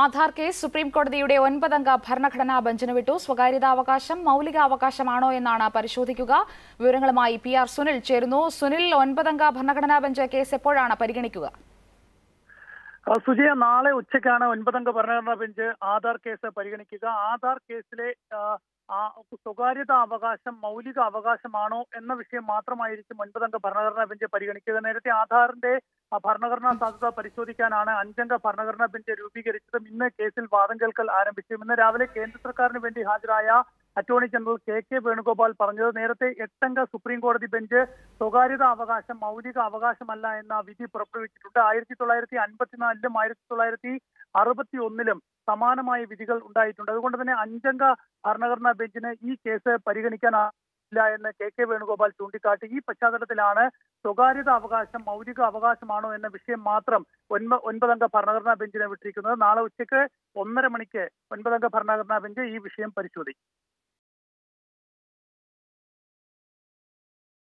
Aadhaar case supreme കോടതിയുടെ ഒൻപതംഗ ഭരണഘടനാ ബെഞ്ചിന് വിട്ടു. സ്വകാര്യതാവകാശം മൗലികാവകാശമാണോ എന്നാണ് പരിശോധിക്കുക. വിവരങ്ങളുമായി പി ആർ സുനിൽ ചേരുന്നു. സുനിൽ ഒൻപതംഗ ഭരണഘടനാ ബെഞ്ച് കേസ് എപ്പോഴാണ് പരിഗണിക്കുക? സുജയ നാളെ ഉച്ചയ്ക്കാണ് ഒൻപതംഗ ഭരണഘടനാ ബെഞ്ച് ആധാർ കേസ് പരിഗണിക്കുക. ആധാർ കേസിലെ സ്വകാര്യത അവകാശം മൗലിക അവകാശമാണോ എന്ന വിഷയം മാത്രമായിരിക്കും ഒൻപതംഗ ഭരണഘടനാ ബെഞ്ച് പരിഗണിക്കുക. നേരത്തെ ആധാറിന്റെ ഭരണഘടനാ സാധ്യത പരിശോധിക്കാനാണ് അഞ്ചംഗ ഭരണഘടനാ ബെഞ്ച് രൂപീകരിച്ചതും ഇന്ന് കേസിൽ വാദം കേൾക്കൽ ആരംഭിച്ചു. ഇന്ന് രാവിലെ കേന്ദ്ര സർക്കാരിന് വേണ്ടി ഹാജരായ attorney general K K Venugopal പറഞ്ഞത് നേരത്തെ എട്ടംഗ സുപ്രീം കോടതി ബെഞ്ച് സ്വകാര്യത അവകാശം മൗലിക അവകാശമല്ല എന്ന വിധി പുറപ്പെടുവിച്ചിട്ടുണ്ട്. ആയിരത്തി തൊള്ളായിരത്തി അൻപത്തിനാലിലും ആയിരത്തി തൊള്ളായിരത്തി അറുപത്തി ഒന്നിലും സമാനമായ വിധികൾ ഉണ്ടായിട്ടുണ്ട്. അതുകൊണ്ട് തന്നെ അഞ്ചംഗ ഭരണഘടനാ ബെഞ്ചിന് ഈ കേസ് പരിഗണിക്കാൻ ഇല്ല എന്ന് കെ കെ വേണുഗോപാൽ ചൂണ്ടിക്കാട്ടി. ഈ പശ്ചാത്തലത്തിലാണ് സ്വകാര്യത അവകാശം മൗലിക അവകാശമാണോ എന്ന വിഷയം മാത്രം ഒൻപ ഒൻപതംഗ ഭരണഘടനാ ബെഞ്ചിനെ വിട്ടിരിക്കുന്നത്. നാളെ ഉച്ചയ്ക്ക് ഒന്നര മണിക്ക് ഒൻപതംഗ ഭരണഘടനാ ബെഞ്ച് ഈ വിഷയം പരിശോധിക്കും.